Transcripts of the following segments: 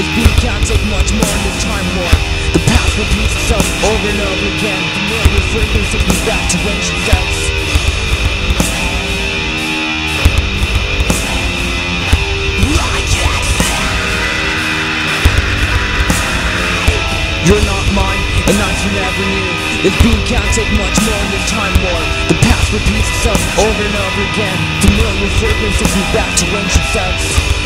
This beat can't take much more this time war The past repeats itself over and over again. Familiar takes me back to ancient depths You're not mine, and I never knew. This beat can't take much more this time war The past repeats itself over and over again. Familiar takes me back to ancient depths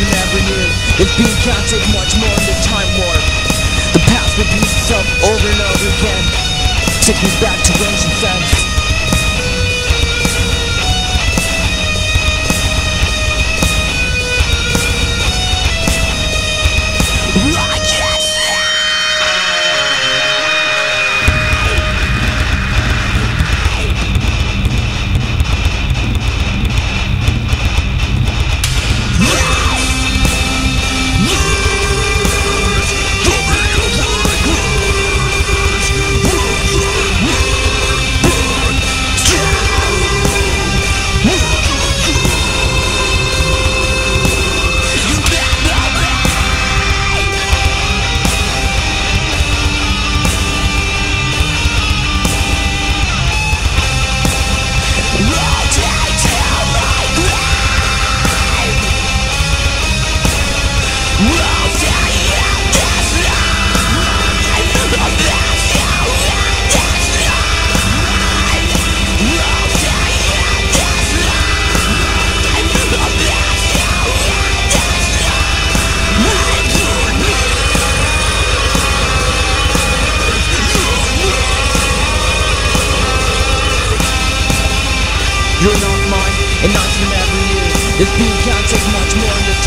I never knew This beat can't take much more this time You're not mine, and I never knew This beat can't take much more